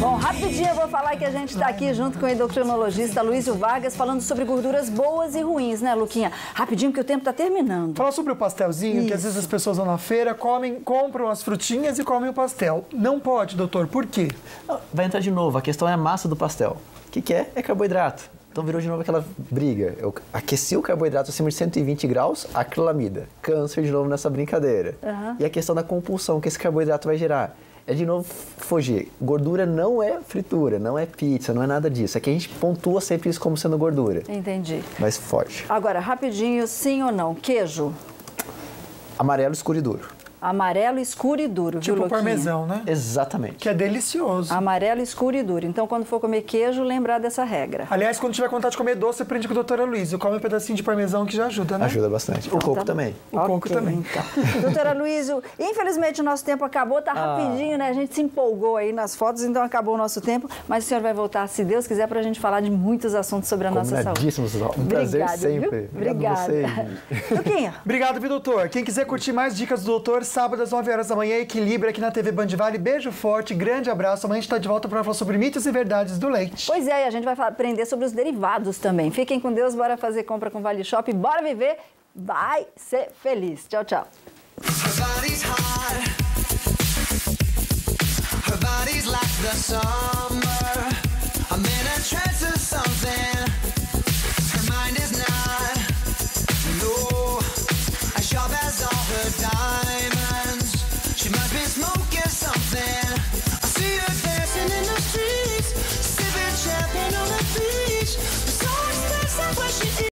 Bom, rapidinho eu vou falar que a gente está aqui junto com o endocrinologista Luísio Vargas falando sobre gorduras boas e ruins, né, Luquinha? Rapidinho que o tempo está terminando. Falar sobre o pastelzinho, que às vezes as pessoas vão na feira, comem, compram as frutinhas e comem o pastel. Não pode, doutor, por quê? Vai entrar de novo, a questão é a massa do pastel. O que, que é? É carboidrato. Então virou de novo aquela briga. Eu aqueci o carboidrato acima de 120 graus, acrilamida. Câncer de novo nessa brincadeira. Uhum. E a questão da compulsão que esse carboidrato vai gerar. É de novo fugir. Gordura não é fritura, não é pizza, não é nada disso. É que a gente pontua sempre isso como sendo gordura. Entendi. Mas forte. Agora, rapidinho, sim ou não? Queijo? Amarelo escuro e duro. Amarelo escuro e duro, viu, Tipo Luquinha? parmesão, né? Exatamente. Que é delicioso. Amarelo escuro e duro. Então, quando for comer queijo, lembrar dessa regra. Aliás, quando tiver vontade de comer doce, aprende com a doutora Luísa. Come um pedacinho de parmesão que já ajuda, né? Ajuda bastante. O coco Tá- também. O coco Ok, também. Então. Doutora Luísio, infelizmente o nosso tempo acabou, tá Ah. rapidinho, né? A gente se empolgou aí nas fotos, então acabou o nosso tempo. Mas o senhor vai voltar, se Deus quiser, pra gente falar de muitos assuntos sobre a nossa saúde. Um prazer viu? sempre. Obrigado Obrigada. Luquinha, Obrigado, viu, doutor? Quem quiser curtir mais dicas do doutor, sábado às 9 horas da manhã, Equilíbrio aqui na TV Band Vale. Beijo forte, grande abraço. Amanhã a gente tá de volta para falar sobre mitos e verdades do leite. pois é, e a gente vai aprender sobre os derivados também. Fiquem com Deus, bora fazer compra com Vale Shop, bora viver, vai ser feliz. Tchau, tchau. Her body's hot. Her body's like the summer. wish